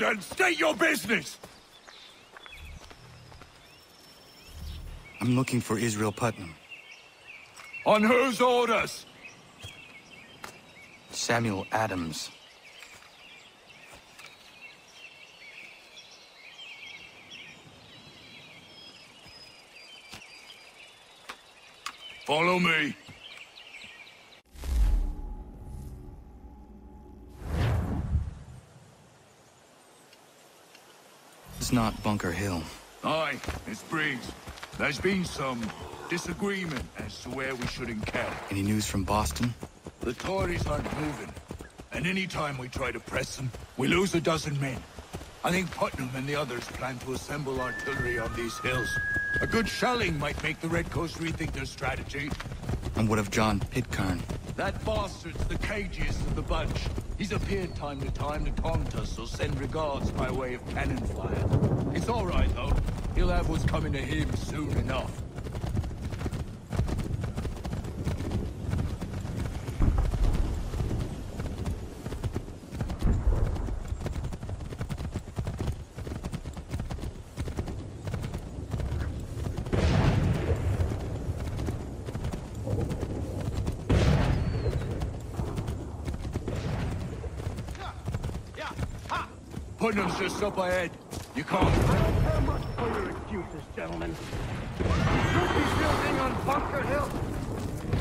and state your business! I'm looking for Israel Putnam. On whose orders? Samuel Adams. Follow me. Not Bunker Hill. Aye, it's Breed's. There's been some disagreement as to where we should encamp. Any news from Boston? The Tories aren't moving, and any time we try to press them, we lose a dozen men. I think Putnam and the others plan to assemble artillery on these hills. A good shelling might make the Redcoats rethink their strategy. And what of John Pitcairn? That bastard's the cagiest of the bunch. He's appeared time to time to taunt us or send regards by way of cannon fire. It's all right, though. He'll have what's coming to him soon enough. Putnam's just up ahead. You can't... How much for your excuses, gentlemen? Should be building on Bunker Hill.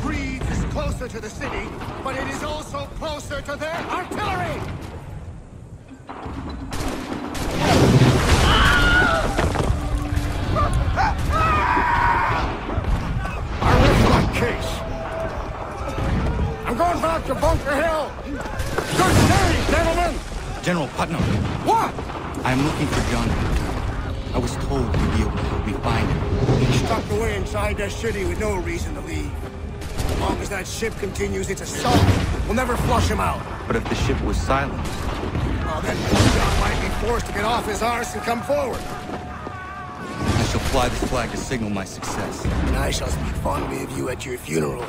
Breeds is closer to the city, but it is also closer to their that city with no reason to leave. As long as that ship continues its assault, we'll never flush him out. But if the ship was silent, Oh, then John might be forced to get off his arse and come forward. I shall fly this flag to signal my success. And I shall speak fondly of you at your funeral.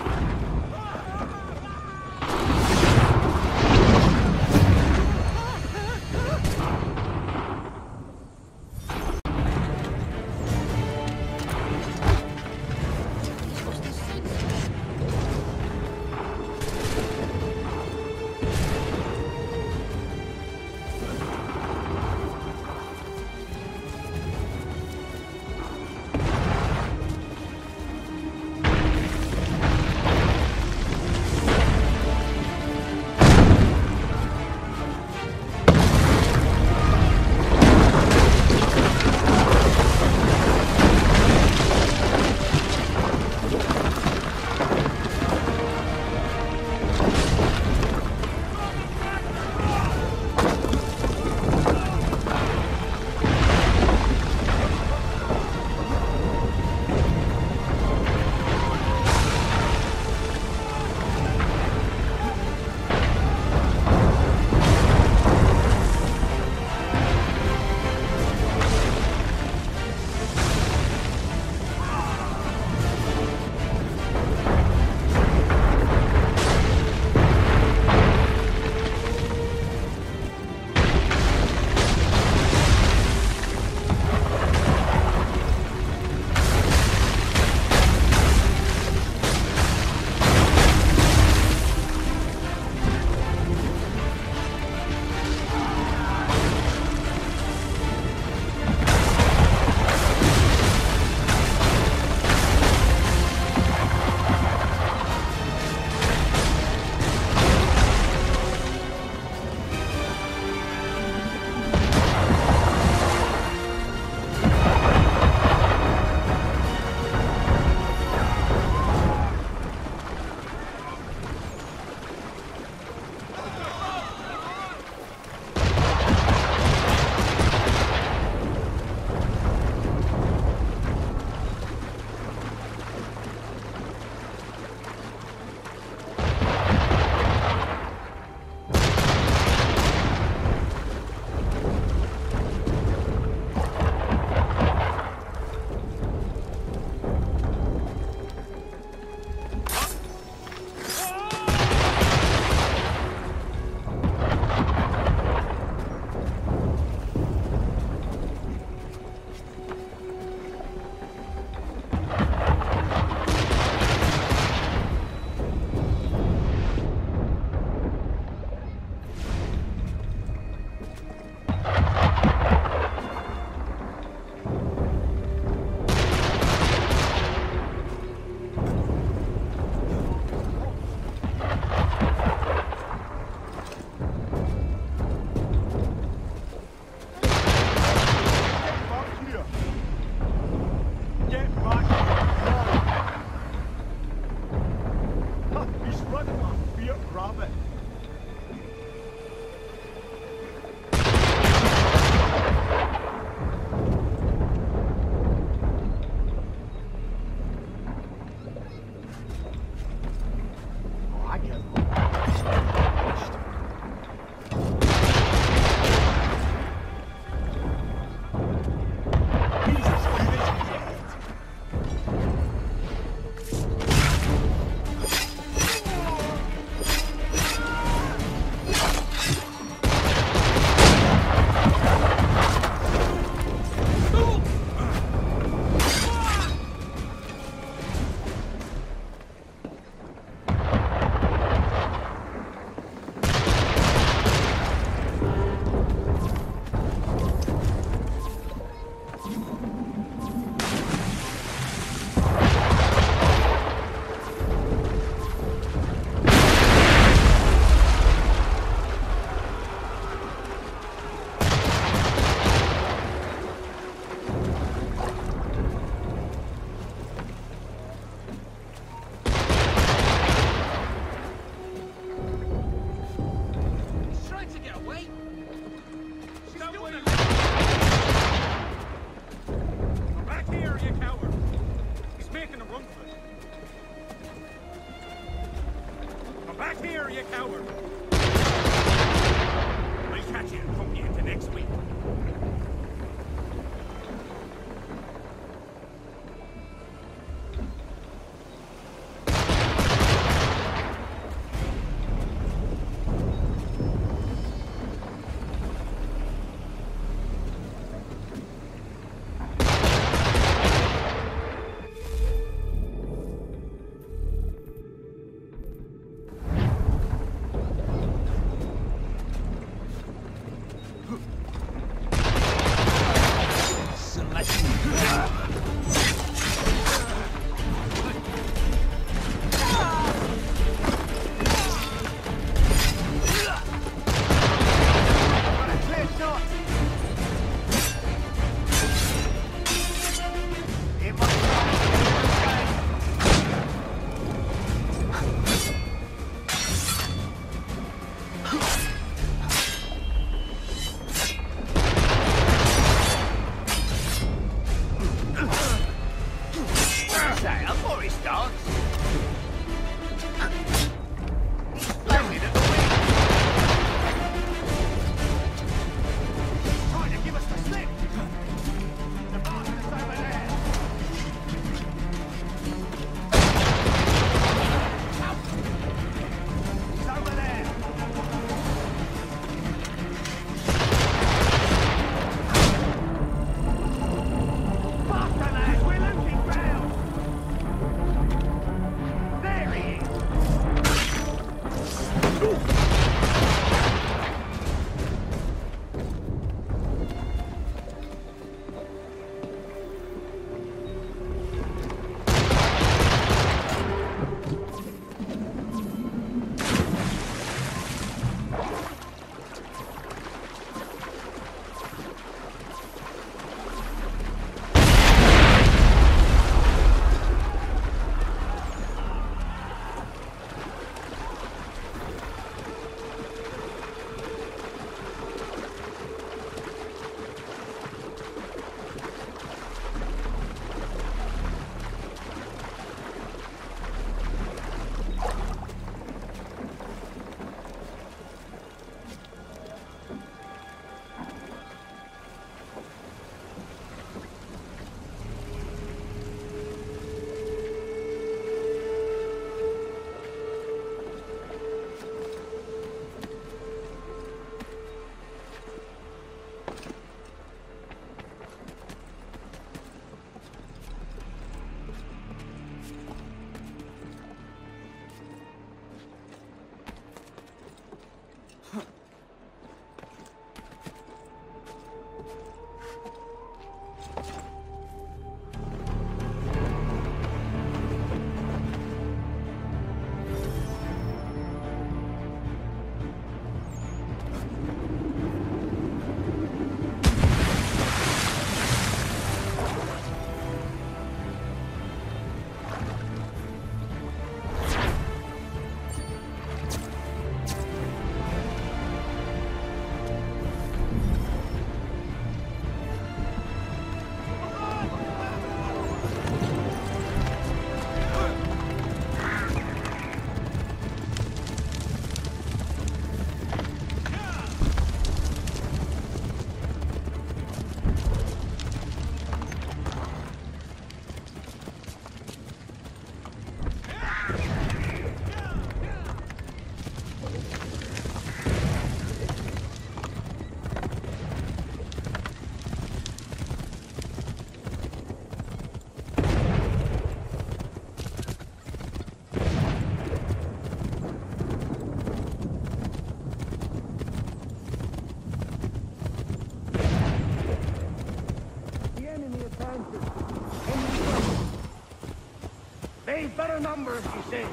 Better numbers, you say.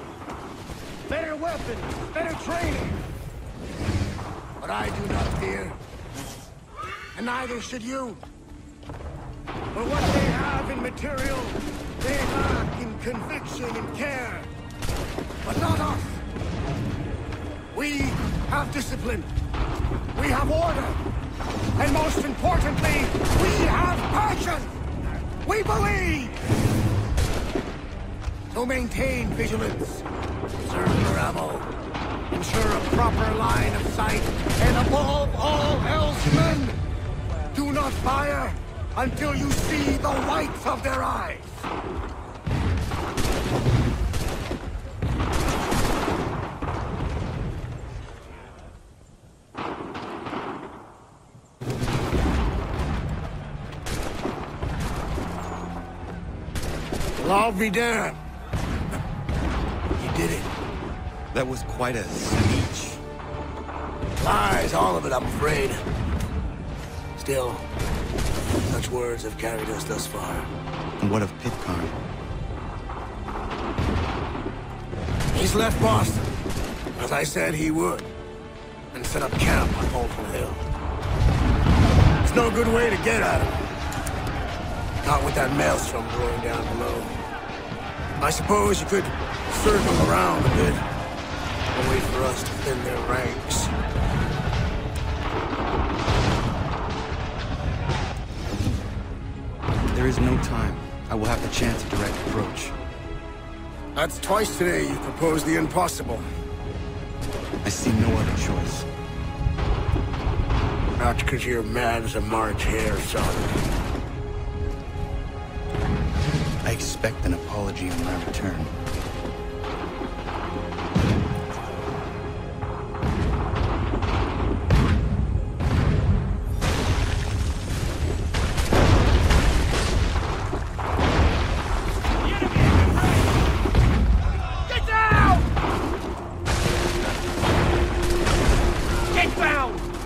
Better weapons, better training. But I do not fear. And neither should you. For what they have in material, they lack in conviction and care. But not us. We have discipline. We have order. And most importantly, we have passion. We believe. Maintain vigilance. Preserve your ammo. Ensure a proper line of sight. And above all else, men, do not fire until you see the whites of their eyes. I'll be damned. That was quite a speech. Lies, all of it, I'm afraid. Still, such words have carried us thus far. And what of Pitcairn? He's left Boston, as I said he would, and set up camp on Bolton Hill. It's no good way to get at him. Not with that maelstrom brewing down below. I suppose you could circle around a bit wait for us to thin their ranks. There is no time. I will have to chance a direct approach. That's twice today you propose the impossible. I see no other choice. Not because you're mad as a March hare, son. I expect an apology on my return. Get down!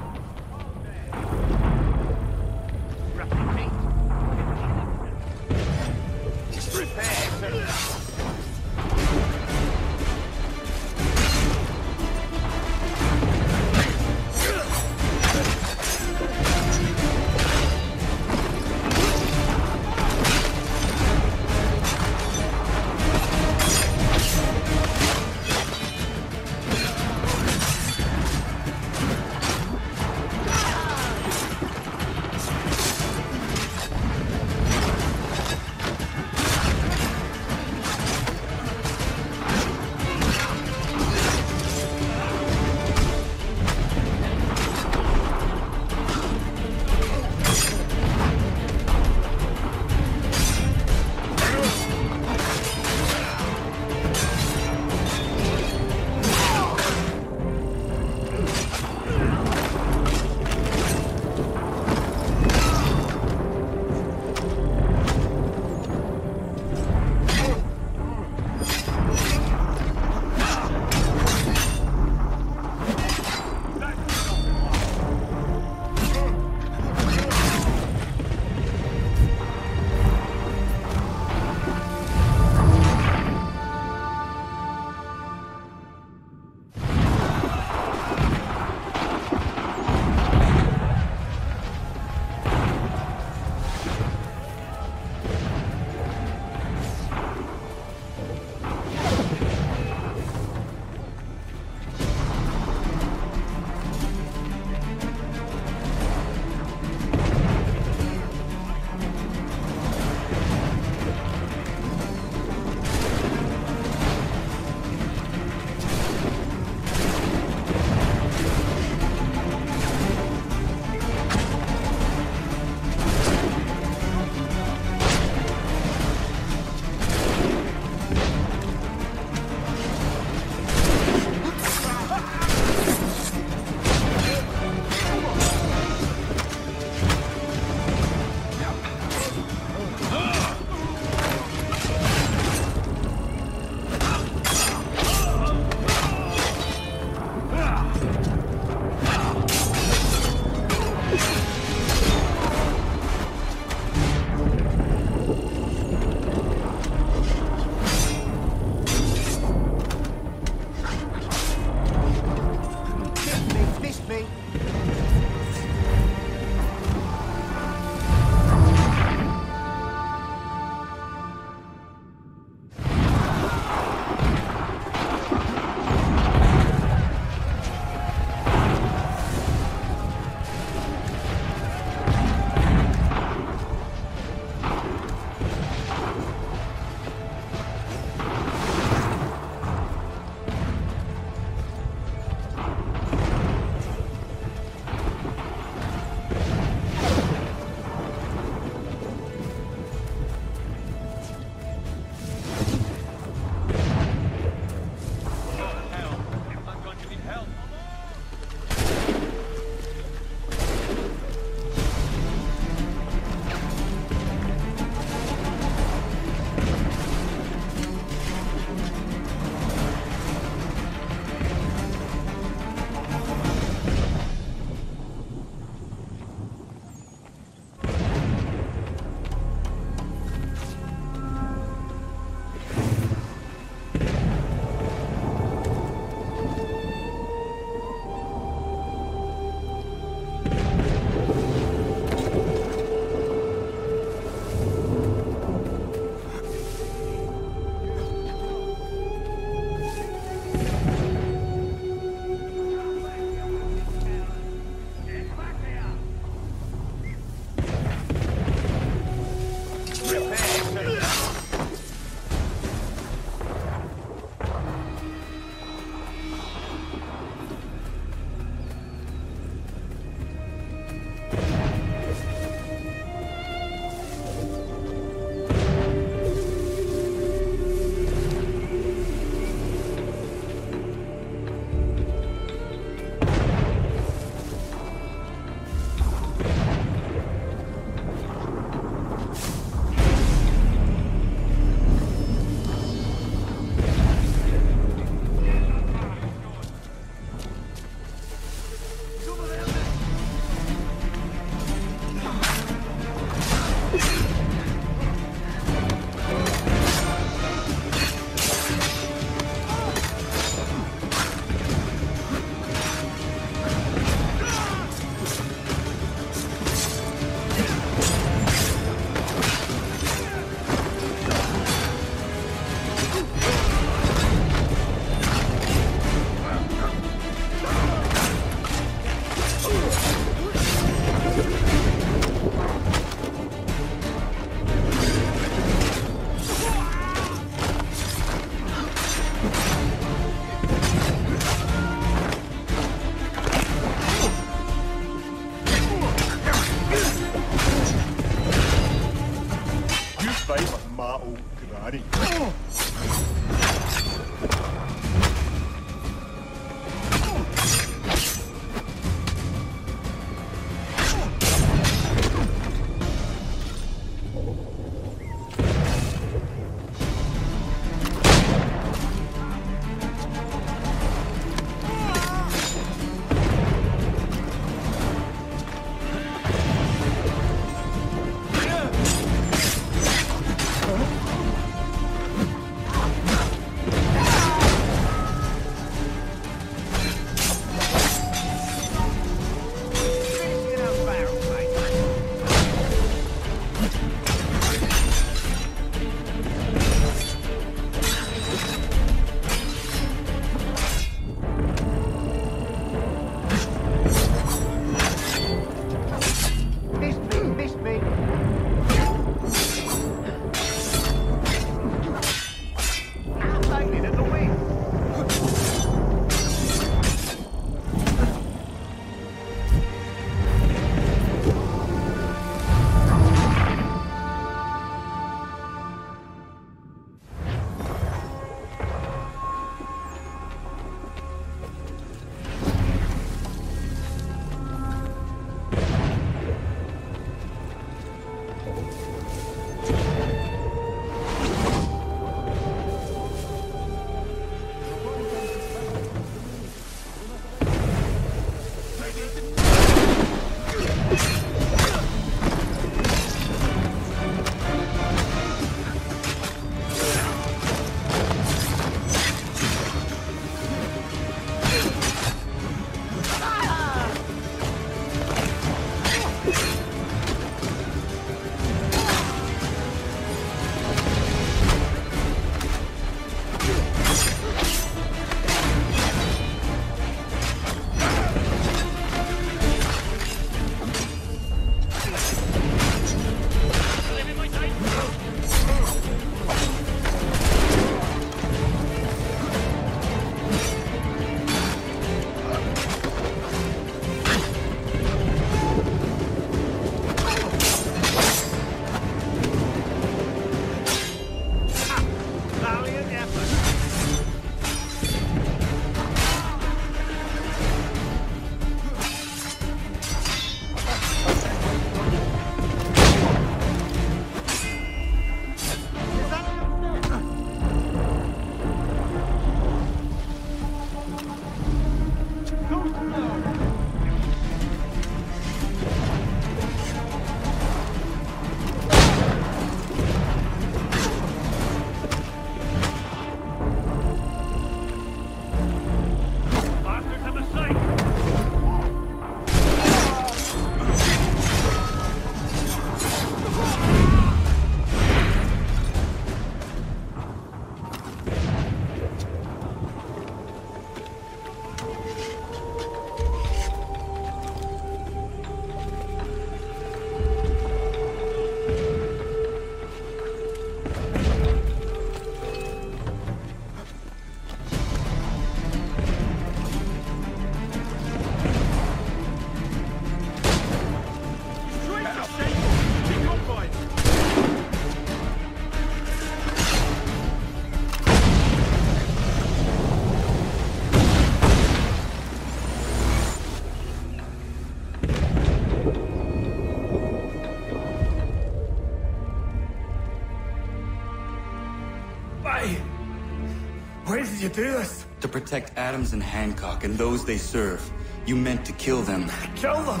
You do this? To protect Adams and Hancock and those they serve, you meant to kill them. Kill them?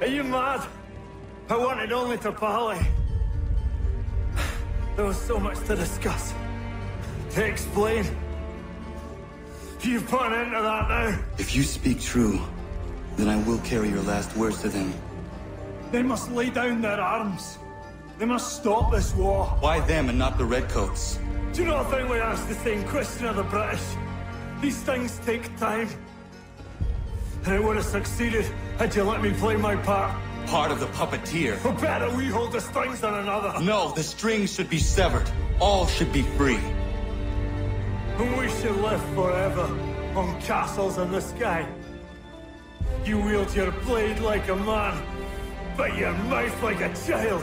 Are you mad? I wanted only to parley. There was so much to discuss. To explain. You've put an end to that now. If you speak true, then I will carry your last words to them. They must lay down their arms. They must stop this war. Why them and not the Redcoats? Do you not think we asked the same question of the British? These things take time. And it would have succeeded had you let me play my part. Part of the puppeteer. Or better, we hold the strings than another. No, the strings should be severed. All should be free. And we should live forever on castles in the sky. You wield your blade like a man, but your mouth like a child.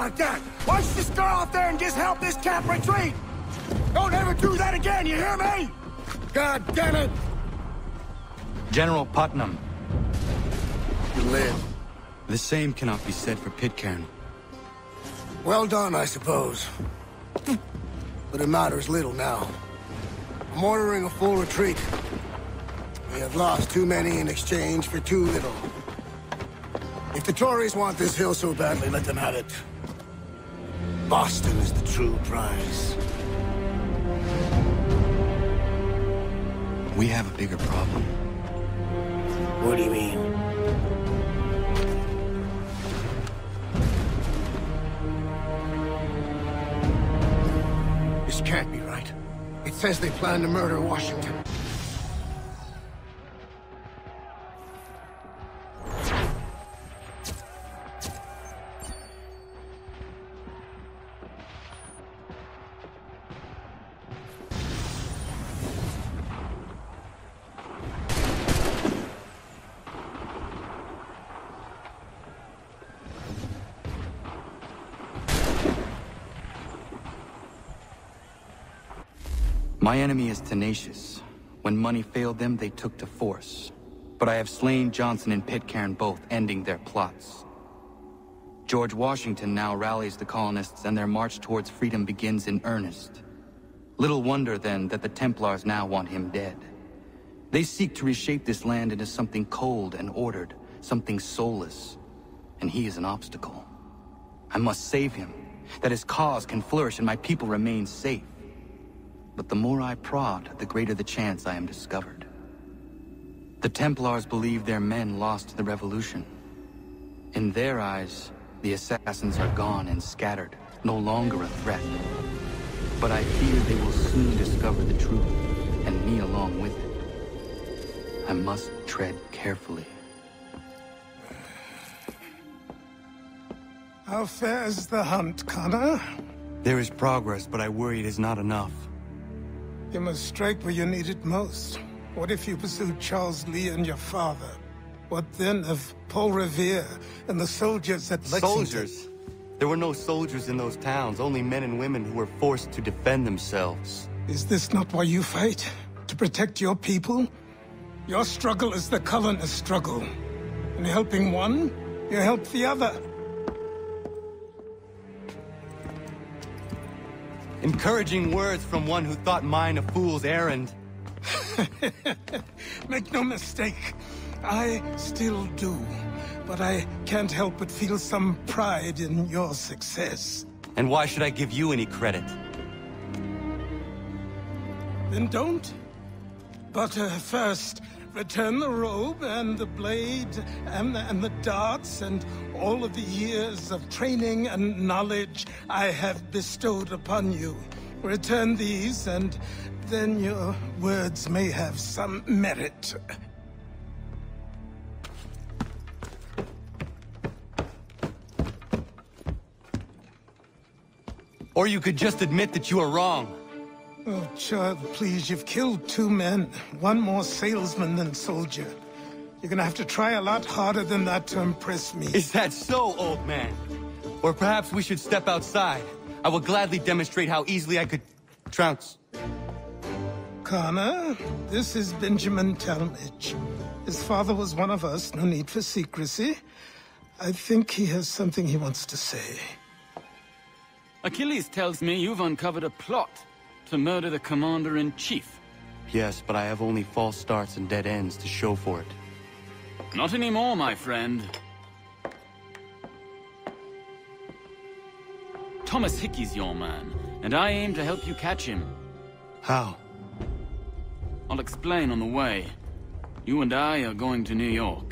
like that? Why don't you just go out there and just help this camp retreat? Don't ever do that again, you hear me? God damn it! General Putnam, You live. the same cannot be said for Pitcairn. Well done, I suppose. But it matters little now. I'm ordering a full retreat. We have lost too many in exchange for too little. If the Tories want this hill so badly, let them have it. Boston is the true prize. We have a bigger problem. What do you mean? This can't be right. It says they plan to murder Washington. My enemy is tenacious. When money failed them, they took to force. But I have slain Johnson and Pitcairn both, ending their plots. George Washington now rallies the colonists and their march towards freedom begins in earnest. Little wonder, then, that the Templars now want him dead. They seek to reshape this land into something cold and ordered, something soulless. And he is an obstacle. I must save him, that his cause can flourish and my people remain safe. But the more I prod, the greater the chance I am discovered. The Templars believe their men lost the revolution. In their eyes, the assassins are gone and scattered, no longer a threat. But I fear they will soon discover the truth, and me along with it. I must tread carefully. How fares the hunt, Connor? There is progress, but I worry it is not enough. You must strike where you need it most. What if you pursued Charles Lee and your father? What then of Paul Revere and the soldiers at Lexington? Soldiers? There were no soldiers in those towns, only men and women who were forced to defend themselves. Is this not why you fight? To protect your people? Your struggle is the colonist struggle. In helping one, you help the other. Encouraging words from one who thought mine a fool's errand. Make no mistake, I still do. But I can't help but feel some pride in your success. And why should I give you any credit? Then don't. But uh, first, return the robe and the blade and the, and the darts and all of the years of training and knowledge I have bestowed upon you. Return these, and then your words may have some merit. Or you could just admit that you are wrong. Oh, child, please, you've killed two men. One more salesman than soldier. You're gonna have to try a lot harder than that to impress me. Is that so, old man? Or perhaps we should step outside. I will gladly demonstrate how easily I could trounce. Connor, this is Benjamin Tallmadge. His father was one of us, no need for secrecy. I think he has something he wants to say. Achilles tells me you've uncovered a plot to murder the commander-in-chief. Yes, but I have only false starts and dead ends to show for it. Not anymore, my friend. Thomas Hickey's your man, and I aim to help you catch him. How? I'll explain on the way. You and I are going to New York.